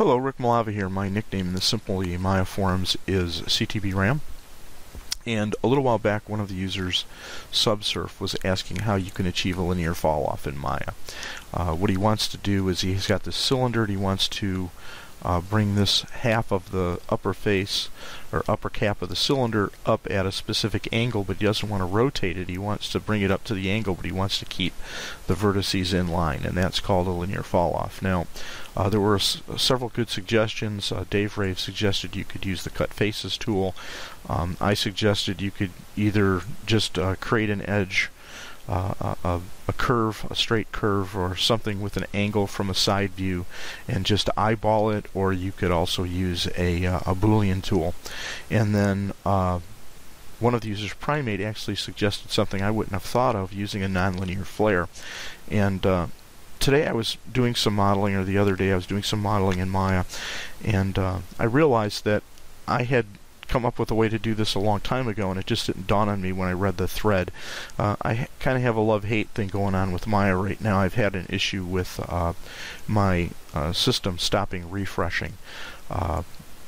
Hello, Rick Malava here. My nickname in the Simply Maya forums is CTBRAM. And a little while back, one of the users, Subsurf, was asking how you can achieve a linear fall off in Maya. Uh, what he wants to do is he's got this cylinder he wants to uh, bring this half of the upper face or upper cap of the cylinder up at a specific angle, but he doesn't want to rotate it. He wants to bring it up to the angle, but he wants to keep the vertices in line, and that's called a linear fall off. Now, uh, there were s- several good suggestions. Uh, Dave Rave suggested you could use the cut faces tool. Um, I suggested you could either just uh, create an edge uh, a, a, curve, a straight curve, or something with an angle from a side view, and just eyeball it. Or you could also use a, uh, a Boolean tool. And then uh, one of the users, Primate, actually suggested something I wouldn't have thought of using a nonlinear flare. And uh, today I was doing some modeling, or the other day I was doing some modeling in Maya, and uh, I realized that I had come up with a way to do this a long time ago, and it just didn't dawn on me when I read the thread. Uh, I kind of have a love-hate thing going on with Maya right now. I've had an issue with uh, my uh, system stopping refreshing uh,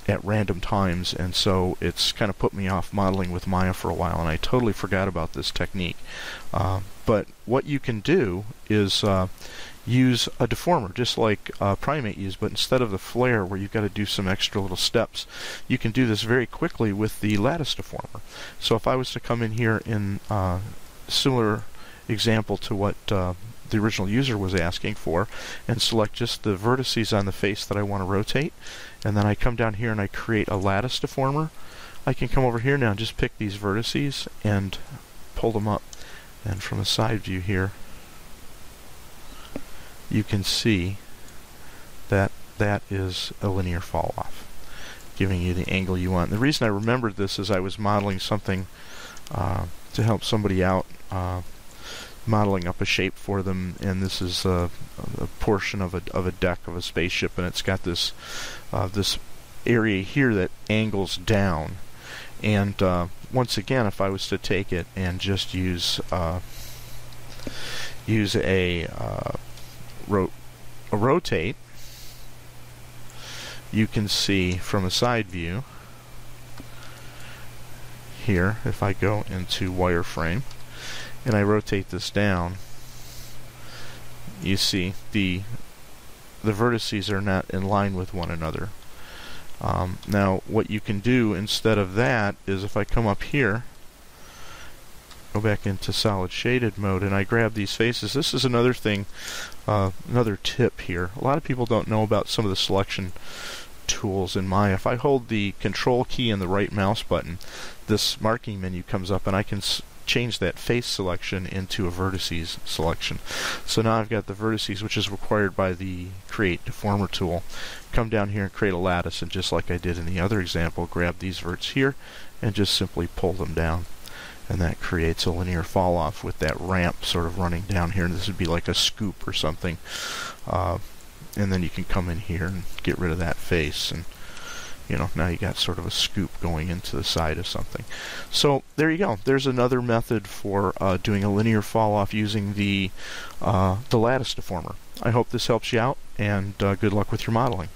at random times, and so it's kind of put me off modeling with Maya for a while, and I totally forgot about this technique. Uh, but what you can do is uh, use a deformer, just like uh, Primate used, but instead of the flare where you've got to do some extra little steps, you can do this very quickly with the lattice deformer. So if I was to come in here in uh, similar example to what uh, the original user was asking for and select just the vertices on the face that I want to rotate, and then I come down here and I create a lattice deformer, I can come over here now and just pick these vertices and pull them up. And from a side view here, you can see that that is a linear fall off, giving you the angle you want. And the reason I remembered this is I was modeling something uh, to help somebody out, uh, modeling up a shape for them, and this is a, a, portion of a of a deck of a spaceship, and it's got this uh, this area here that angles down. And uh, once again, if I was to take it and just use uh, use a uh, ro- rotate, you can see from a side view here, if I go into wireframe and I rotate this down, you see the the vertices are not in line with one another. Um, now, what you can do instead of that is if I come up here go back into solid shaded mode and I grab these faces. This is another thing, uh, another tip here. A lot of people don't know about some of the selection tools in Maya. If I hold the control key and the right mouse button, this marking menu comes up and I can change that face selection into a vertices selection. So now I've got the vertices which is required by the create deformer tool. Come down here and create a lattice and just like I did in the other example, grab these verts here and just simply pull them down and that creates a linear fall off with that ramp sort of running down here. And this would be like a scoop or something. Uh, and then you can come in here and get rid of that face and you know now you got sort of a scoop going into the side of something. So there you go. There's another method for uh, doing a linear fall off using the uh, the lattice deformer. I hope this helps you out and uh, good luck with your modeling